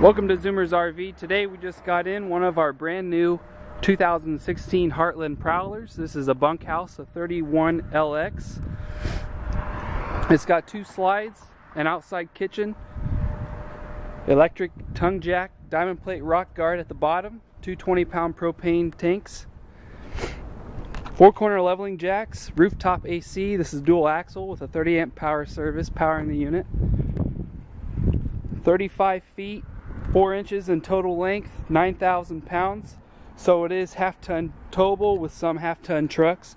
Welcome to Zoomers RV. Today we just got in one of our brand new 2016 Heartland Prowlers. This is a bunkhouse, a 31LX. It's got two slides, an outside kitchen, electric tongue jack, diamond plate rock guard at the bottom, two 20 pound propane tanks, four corner leveling jacks, rooftop AC. This is dual axle with a 30 amp power service powering the unit. 35 feet 4 inches in total length 9,000 pounds. So it is half ton towable with some half ton trucks.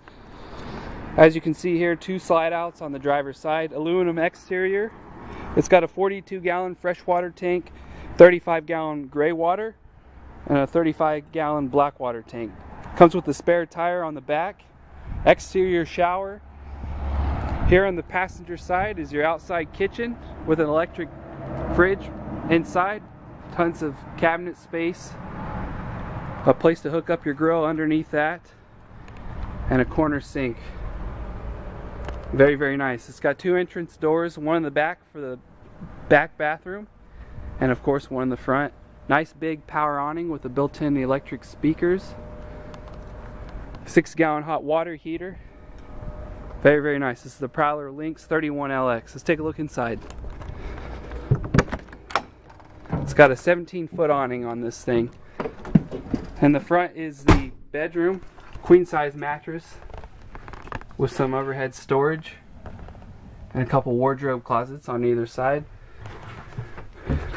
As you can see here two slide outs on the driver's side aluminum exterior. It's got a 42 gallon freshwater tank 35 gallon gray water and a 35 gallon black water tank. Comes with a spare tire on the back exterior shower. Here on the passenger side is your outside kitchen with an electric fridge inside, tons of cabinet space, a place to hook up your grill underneath that, and a corner sink. Very, very nice. It's got two entrance doors, one in the back for the back bathroom, and of course one in the front. Nice big power awning with the built-in electric speakers. Six gallon hot water heater. Very, very nice. This is the Prowler Lynx 31LX. Let's take a look inside. It's got a 17 foot awning on this thing. And the front is the bedroom, queen size mattress with some overhead storage and a couple wardrobe closets on either side.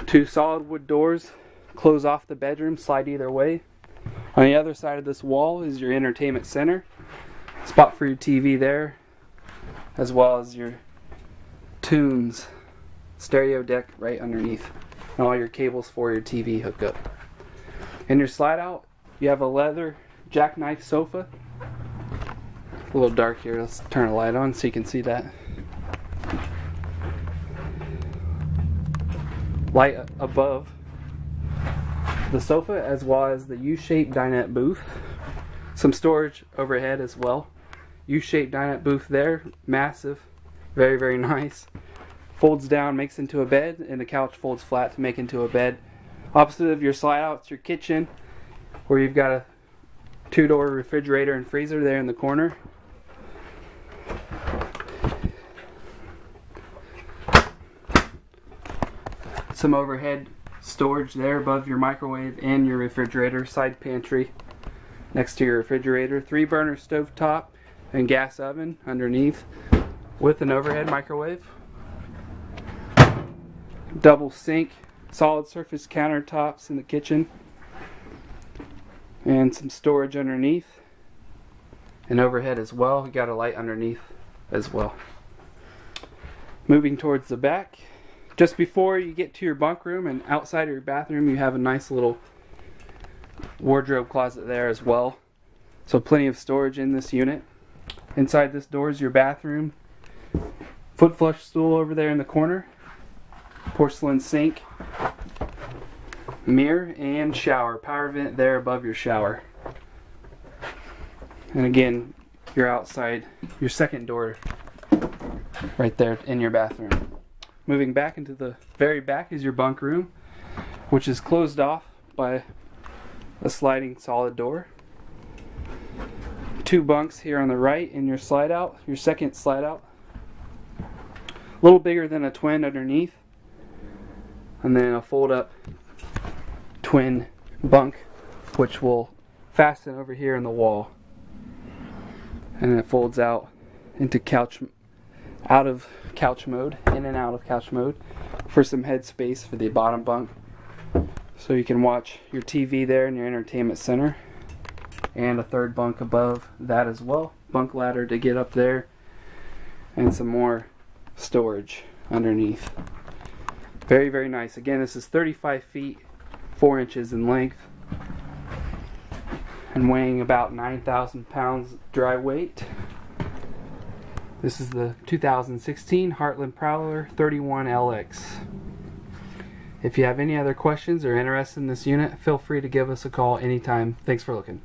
Two solid wood doors close off the bedroom, slide either way. On the other side of this wall is your entertainment center. Spot for your TV there, as well as your tunes stereo deck right underneath and all your cables for your TV hookup. In your slide out, you have a leather jackknife sofa. A little dark here, let's turn a light on so you can see that. Light above the sofa as well as the U-shaped dinette booth. Some storage overhead as well. U-shaped dinette booth there, massive, very, very nice folds down, makes into a bed, and the couch folds flat to make into a bed. Opposite of your slide out, it's your kitchen, where you've got a two-door refrigerator and freezer there in the corner. Some overhead storage there above your microwave and your refrigerator, side pantry next to your refrigerator, three burner stove top and gas oven underneath with an overhead microwave double sink, solid surface countertops in the kitchen, and some storage underneath and overhead as well. We got a light underneath as well. Moving towards the back, just before you get to your bunk room and outside of your bathroom, you have a nice little wardrobe closet there as well. So plenty of storage in this unit. Inside this door is your bathroom. Foot flush stool over there in the corner porcelain sink, mirror, and shower. Power vent there above your shower. And again, your outside, your second door right there in your bathroom. Moving back into the very back is your bunk room, which is closed off by a sliding solid door. Two bunks here on the right in your slide out, your second slide out. A little bigger than a twin underneath and then a fold up twin bunk which will fasten over here in the wall. And it folds out into couch out of couch mode in and out of couch mode for some head space for the bottom bunk. So you can watch your TV there in your entertainment center. And a third bunk above that as well. Bunk ladder to get up there. And some more storage underneath very, very nice. Again, this is 35 feet, 4 inches in length, and weighing about 9,000 pounds dry weight. This is the 2016 Heartland Prowler 31LX. If you have any other questions or interested in this unit, feel free to give us a call anytime. Thanks for looking.